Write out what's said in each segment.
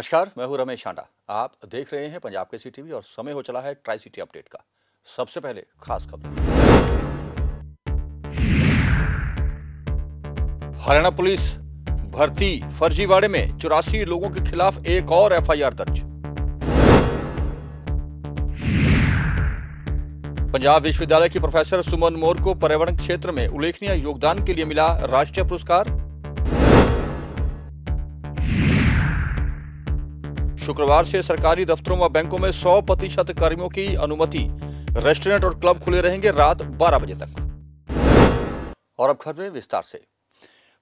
नमस्कार, मैं हूँ रमेश आंडा आप देख रहे हैं पंजाब के सी टीवी और समय हो चला है ट्राई सिटी अपडेट का। सबसे पहले खास खबर। हरियाणा पुलिस भर्ती फर्जीवाड़े में चौरासी लोगों के खिलाफ एक और एफआईआर दर्ज। पंजाब विश्वविद्यालय की प्रोफेसर सुमन मोर को पर्यावरण क्षेत्र में उल्लेखनीय योगदान के लिए मिला राष्ट्रीय पुरस्कार। शुक्रवार से सरकारी दफ्तरों व बैंकों में 100 प्रतिशत कर्मियों की अनुमति। रेस्टोरेंट और क्लब खुले रहेंगे रात 12 बजे तक। और अब खबर विस्तार से।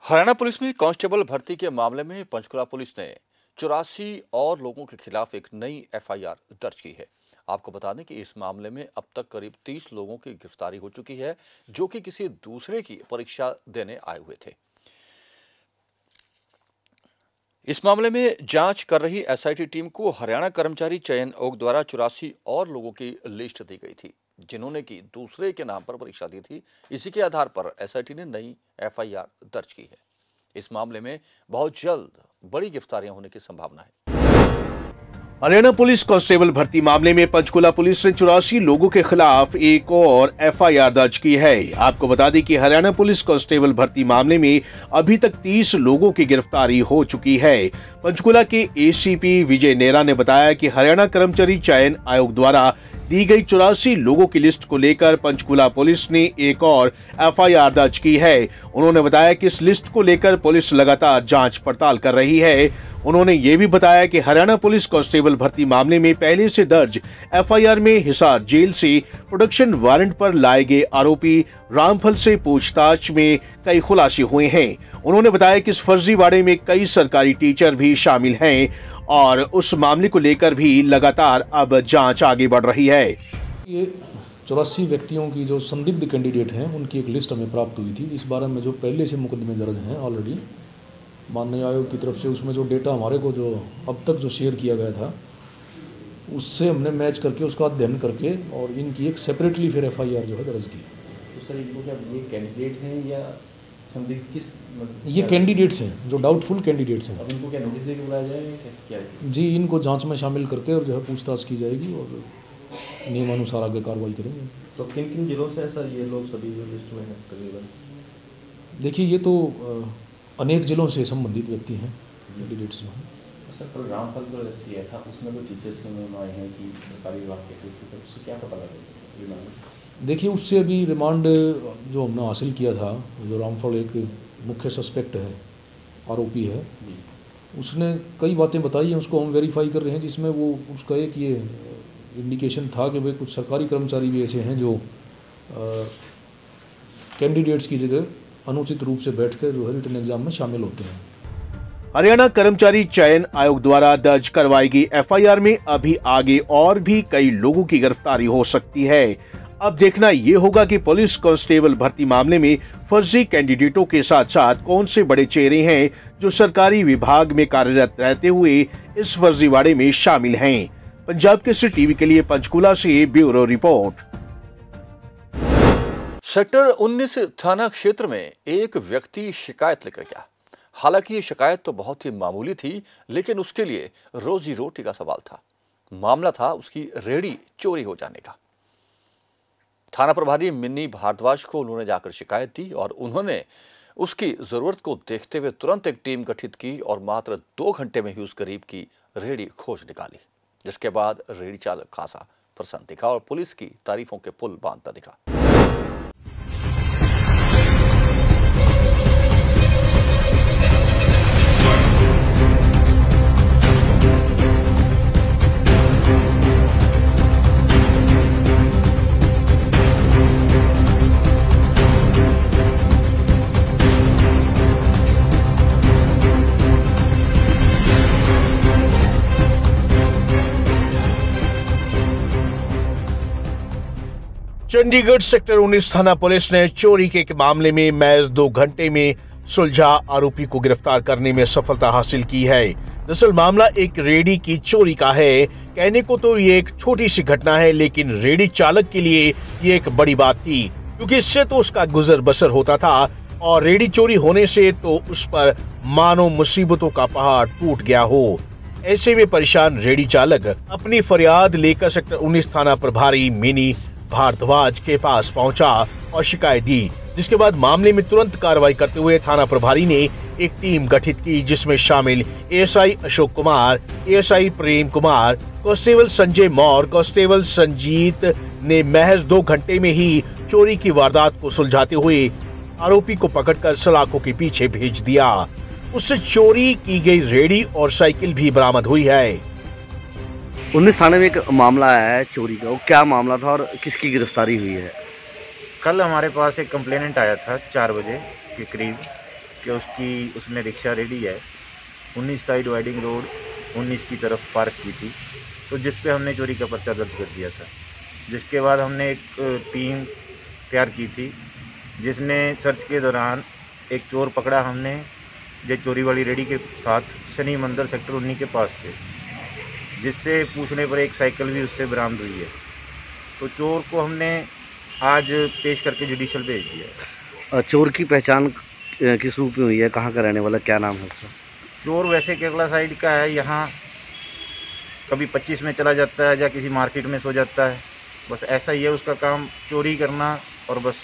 हरियाणा पुलिस में कांस्टेबल भर्ती के मामले में पंचकुला पुलिस ने चौरासी और लोगों के खिलाफ एक नई एफआईआर दर्ज की है। आपको बता दें कि इस मामले में अब तक करीब 30 लोगों की गिरफ्तारी हो चुकी है, जो कि किसी दूसरे की परीक्षा देने आए हुए थे। इस मामले में जाँच कर रही एसआईटी टीम को हरियाणा कर्मचारी चयन आयोग द्वारा चौरासी और लोगों की लिस्ट दी गई थी, जिन्होंने की दूसरे के नाम पर परीक्षा दी थी। इसी के आधार पर एसआईटी ने नई एफआईआर दर्ज की है। इस मामले में बहुत जल्द बड़ी गिरफ्तारियाँ होने की संभावना है। हरियाणा पुलिस कांस्टेबल भर्ती मामले में पंचकुला पुलिस ने चौरासी लोगों के खिलाफ एक और एफआईआर दर्ज की है। आपको बता दें कि हरियाणा पुलिस कांस्टेबल भर्ती मामले में अभी तक 30 लोगों की गिरफ्तारी हो चुकी है। पंचकुला के एसीपी विजय नेहरा ने बताया कि हरियाणा कर्मचारी चयन आयोग द्वारा दी गई चौरासी लोगों की लिस्ट को लेकर पंचकुला पुलिस ने एक और एफआईआर दर्ज की है। उन्होंने बताया कि इस लिस्ट को लेकर पुलिस लगातार जाँच पड़ताल कर रही है। उन्होंने ये भी बताया कि हरियाणा पुलिस कांस्टेबल भर्ती मामले में पहले से दर्ज एफआईआर में हिसार जेल से प्रोडक्शन वारंट पर लाए गए आरोपी रामफल से पूछताछ में कई खुलासे हुए हैं। उन्होंने बताया कि इस फर्जीवाड़े में कई सरकारी टीचर भी शामिल हैं और उस मामले को लेकर भी लगातार अब जाँच आगे बढ़ रही है। ये चौरासी व्यक्तियों की जो संदिग्ध कैंडिडेट हैं, उनकी एक लिस्ट हमें प्राप्त हुई थी। इस बारे में जो पहले से मुकदमे दर्ज हैं ऑलरेडी माननीय आयोग की तरफ़ से उसमें जो डेटा हमारे को जो अब तक जो शेयर किया गया था उससे हमने मैच करके उसका अध्ययन करके और इनकी एक सेपरेटली फिर एफआईआर जो है दर्ज की। तो सर इनको क्या ये कैंडिडेट हैं या संदिग्ध किस मतलब ये कैंडिडेट्स हैं जो डाउटफुल कैंडिडेट्स हैं। अब इनको क्या नोटिस देके बुलाया जाएगा क्या जी इनको जाँच में शामिल करके और जो है पूछताछ की जाएगी और नियमानुसार आगे कार्रवाई करेंगे। तो किन किन जिलों से सर ये लोग सभी जो लिस्ट में हैं तकरीबन? देखिए ये तो अनेक जिलों से संबंधित व्यक्ति हैं कैंडिडेट्स जो हैं। सर कल का लिस्ट किया था उसमें जो टीचर्स के नाम आए हैं कि सरकारी विभाग के उससे क्या पता लगा? देखिए उससे अभी रिमांड जो हमने हासिल किया था जो रामफल एक मुख्य सस्पेक्ट है आरोपी है उसने कई बातें बताई हैं उसको हम वेरीफाई कर रहे हैं जिसमें वो उसका एक ये इंडिकेशन था कि वे कुछ सरकारी कर्मचारी भी ऐसे हैं जो कैंडिडेट्स की जगह अनुचित रूप से बैठकर जो है रिटर्न एग्ज़ाम में शामिल होते हैं। हरियाणा कर्मचारी चयन आयोग द्वारा दर्ज करवाई गई एफआईआर में अभी आगे और भी कई लोगों की गिरफ्तारी हो सकती है। अब देखना ये होगा कि पुलिस कांस्टेबल भर्ती मामले में फर्जी कैंडिडेटों के साथ साथ कौन से बड़े चेहरे हैं जो सरकारी विभाग में कार्यरत रहते हुए इस फर्जीवाड़े में शामिल हैं। पंजाब के सी टीवी के लिए पंचकुला से ब्यूरो रिपोर्ट। सेक्टर 19 थाना क्षेत्र में एक व्यक्ति शिकायत लेकर गया। हालाँकि ये शिकायत तो बहुत ही मामूली थी, लेकिन उसके लिए रोजी रोटी का सवाल था। मामला था उसकी रेडी चोरी हो जाने का। थाना प्रभारी मिन्नी भारद्वाज को उन्होंने जाकर शिकायत दी और उन्होंने उसकी ज़रूरत को देखते हुए तुरंत एक टीम गठित की और मात्र दो घंटे में ही उस गरीब की रेडी खोज निकाली। जिसके बाद रेडी चालक खासा प्रसन्न दिखा और पुलिस की तारीफों के पुल बांधता दिखा। चंडीगढ़ सेक्टर 19 थाना पुलिस ने चोरी के मामले में महज दो घंटे में सुलझा आरोपी को गिरफ़्तार करने में सफलता हासिल की है। दरअसल मामला एक रेडी की चोरी का है। कहने को तो ये एक छोटी सी घटना है, लेकिन रेडी चालक के लिए ये एक बड़ी बात थी, क्योंकि इससे तो उसका गुजर बसर होता था और रेडी चोरी होने से तो उस पर मानो मुसीबतों का पहाड़ टूट गया हो। ऐसे में परेशान रेडी चालक अपनी फरियाद लेकर सेक्टर 19 थाना प्रभारी मिनी भारद्वाज के पास पहुँचा और शिकायत दी, जिसके बाद मामले में तुरंत कार्रवाई करते हुए थाना प्रभारी ने एक टीम गठित की, जिसमें शामिल ASI Ashok Kumar, ASI Prem Kumar, constable Sanjay Maur constable Sanjeet ने महज दो घंटे में ही चोरी की वारदात को सुलझाते हुए आरोपी को पकड़कर सलाखों के पीछे भेज दिया। उससे चोरी की गई रेडी और साइकिल भी बरामद हुई है। उन्नीस थाने में एक मामला आया है चोरी का। वो क्या मामला था और किसकी गिरफ्तारी हुई है? कल हमारे पास एक कंप्लेनेंट आया था चार बजे के करीब कि उसकी, उसने रिक्शा रेडी है। उन्नीस ताई डिवाइडिंग रोड, उन्नीस की तरफ़ पार्क की थी। तो जिस पे हमने चोरी का पर्चा दर्ज कर दिया था। जिसके बाद हमने एक टीम तैयार की थी, जिसने सर्च के दौरान एक चोर पकड़ा हमने, जो चोरी वाली रेडी के साथ शनि मंदिर सेक्टर उन्नीस के पास से। जिससे पूछने पर एक साइकिल भी उससे बरामद हुई है। तो चोर को हमने आज पेश करके जुडिशल भेज दिया चोर की पहचान किस रूप में हुई है? कहाँ का रहने वाला? क्या नाम है उसका? चोर वैसे केरला साइड का है। यहाँ कभी पच्चीस में चला जाता है या किसी मार्केट में सो जाता है। बस ऐसा ही है उसका काम चोरी करना और बस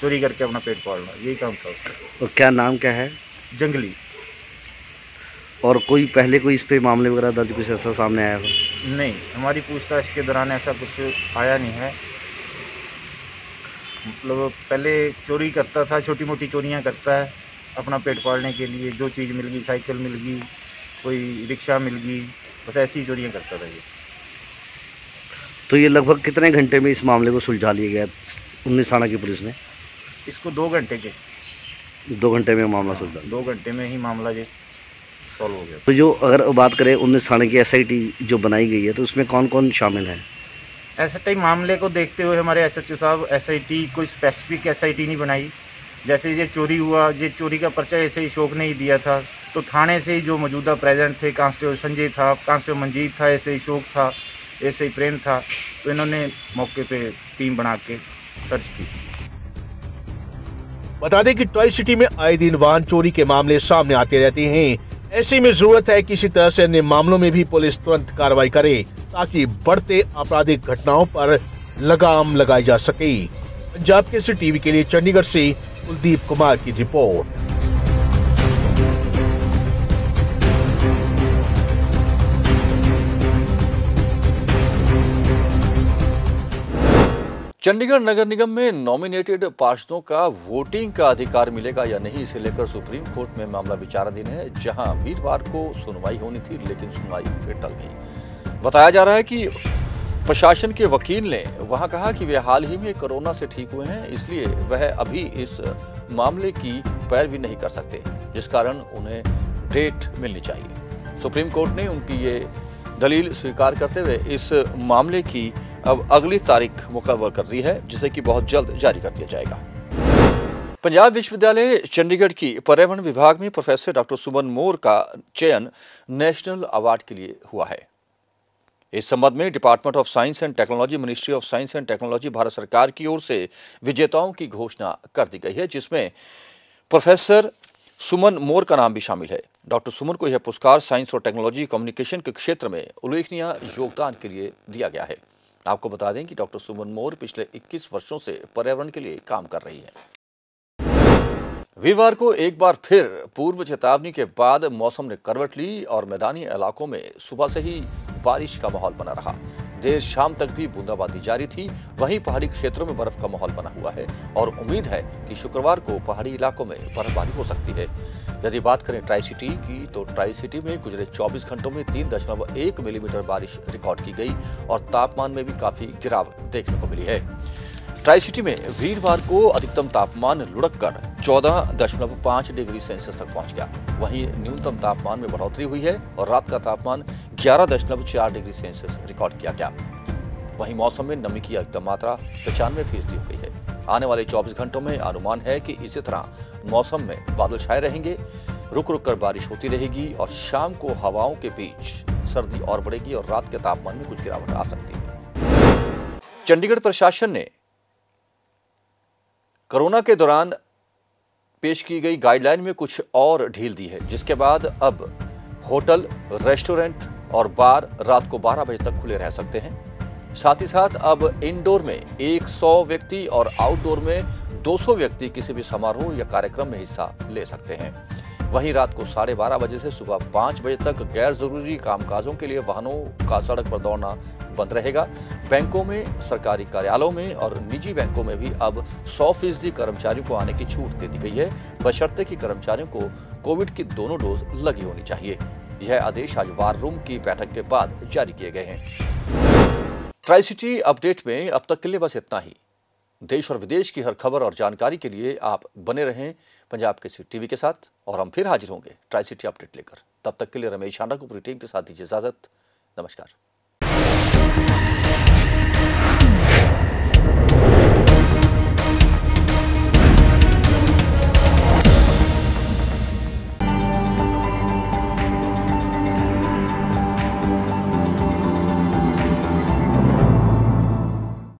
चोरी करके अपना पेट पालना। यही काम था उसका। और क्या नाम क्या है? जंगली। और कोई पहले कोई इस पे मामले वगैरह दर्ज कुछ ऐसा सामने आया हो? नहीं हमारी पूछताछ के दौरान ऐसा कुछ आया नहीं है। मतलब पहले चोरी करता था छोटी मोटी चोरियाँ करता है अपना पेट पालने के लिए जो चीज़ मिल गई साइकिल मिल गई कोई रिक्शा मिल गई बस ऐसी चोरियाँ करता था ये। तो ये लगभग कितने घंटे में इस मामले को सुलझा लिया गया उन्नीस थाना की पुलिस ने? इसको दो घंटे के। दो घंटे में मामला सुलझा। दो घंटे में ही मामला ये सॉल्व हो गया। तो जो अगर बात करें उन्नीस थाने की एसआईटी जो बनाई गई है तो उसमें कौन कौन शामिल है? एस मामले को देखते हुए हमारे एस एच साहब एस कोई स्पेसिफिक एसआईटी नहीं बनाई। जैसे ये चोरी हुआ ये चोरी का पर्चा ऐसे ही शोक ने ही दिया था। तो थाने से ही जो मौजूदा प्रेजेंट थे कांस्टेबल संजय था कांस्टेबल मंजीत था ऐसे ही शोक था ऐसे ही प्रेम था तो इन्होंने मौके पे टीम बना के सर्च की। बता दें कि ट्राई सिटी में आए दिन वाहन चोरी के मामले सामने आते रहते हैं। ऐसे में ज़रूरत है किसी तरह से अन्य मामलों में भी पुलिस तुरंत कार्रवाई करे, ताकि बढ़ते आपराधिक घटनाओं पर लगाम लगाई जा सके। पंजाब के सी टीवी के लिए चंडीगढ़ से कुलदीप कुमार की रिपोर्ट। चंडीगढ़ नगर निगम में नॉमिनेटेड पार्षदों का वोटिंग का अधिकार मिलेगा या नहीं, इसे लेकर सुप्रीम कोर्ट में मामला विचाराधीन है, जहाँ वीरवार को सुनवाई होनी थी, लेकिन सुनवाई फिर टल गई। बताया जा रहा है कि प्रशासन के वकील ने वहाँ कहा कि वे हाल ही में कोरोना से ठीक हुए हैं, इसलिए वह अभी इस मामले की पैरवी नहीं कर सकते, जिस कारण उन्हें डेट मिलनी चाहिए। सुप्रीम कोर्ट ने उनकी ये दलील स्वीकार करते हुए इस मामले की अब अगली तारीख मुकर्र कर दी है, जिसे कि बहुत जल्द जारी कर दिया जाएगा। पंजाब विश्वविद्यालय चंडीगढ़ की पर्यावरण विभाग में प्रोफेसर डॉक्टर सुमन मोर का चयन नेशनल अवार्ड के लिए हुआ है। इस संबंध में department of science and technology, ministry of science and technology Bharat सरकार की ओर से विजेताओं की घोषणा कर दी गई है, जिसमें प्रोफेसर सुमन मोर का नाम भी शामिल है। डॉक्टर सुमन को यह पुरस्कार साइंस और टेक्नोलॉजी कम्युनिकेशन के क्षेत्र में उल्लेखनीय योगदान के लिए दिया गया है। आपको बता दें कि डॉक्टर सुमन मोर पिछले 21 वर्षों से पर्यावरण के लिए काम कर रही है। वीरवार को एक बार फिर पूर्व चेतावनी के बाद मौसम ने करवट ली और मैदानी इलाकों में सुबह से ही बारिश का माहौल बना रहा। देर शाम तक भी बूंदाबांदी जारी थी। वहीं पहाड़ी क्षेत्रों में बर्फ़ का माहौल बना हुआ है और उम्मीद है कि शुक्रवार को पहाड़ी इलाकों में बर्फबारी हो सकती है। यदि बात करें ट्राई सिटी की तो ट्राई सिटी में गुजरे 24 घंटों में तीन दशमलव एक मिलीमीटर बारिश रिकॉर्ड की गई और तापमान में भी काफ़ी गिरावट देखने को मिली है। ट्राई सिटी में वीरवार को अधिकतम तापमान लुढ़क कर चौदह दशमलव पाँच डिग्री सेल्सियस तक पहुँच गया। वहीं न्यूनतम तापमान में बढ़ोतरी हुई है और रात का तापमान ग्यारह दशमलव चार डिग्री सेल्सियस रिकॉर्ड किया गया। वहीं मौसम में नमी की अधिकतम मात्रा पचानवे फ़ीसदी हो गई है। आने वाले 24 घंटों में अनुमान है कि इसी तरह मौसम में बादल छाए रहेंगे, रुक रुक कर बारिश होती रहेगी और शाम को हवाओं के बीच सर्दी और बढ़ेगी और रात के तापमान में कुछ गिरावट आ सकती है। चंडीगढ़ प्रशासन ने कोरोना के दौरान पेश की गई गाइडलाइन में कुछ और ढील दी है, जिसके बाद अब होटल, रेस्टोरेंट और बार रात को 12 बजे तक खुले रह सकते हैं। साथ ही साथ अब इंडोर में 100 व्यक्ति और आउटडोर में 200 व्यक्ति किसी भी समारोह या कार्यक्रम में हिस्सा ले सकते हैं। वहीं रात को साढ़े बारह बजे से सुबह पाँच बजे तक गैर ज़रूरी कामकाजों के लिए वाहनों का सड़क पर दौड़ना बंद रहेगा। बैंकों में, सरकारी कार्यालयों में और निजी बैंकों में भी अब 100 फ़ीसदी कर्मचारियों को आने की छूट दे दी गई है। बशर्ते कि कर्मचारियों को कोविड की दोनों डोज लगी होनी चाहिए। यह आदेश आज वार रूम की बैठक के बाद जारी किए गए हैं। ट्राई सिटी अपडेट में अब तक के लिए बस इतना ही। देश और विदेश की हर खबर और जानकारी के लिए आप बने रहें पंजाब के टीवी के साथ और हम फिर हाजिर होंगे ट्राई सिटी अपडेट लेकर। तब तक के लिए रमेश झांडा को पूरी टीम के साथ दीजिए इजाज़त। नमस्कार।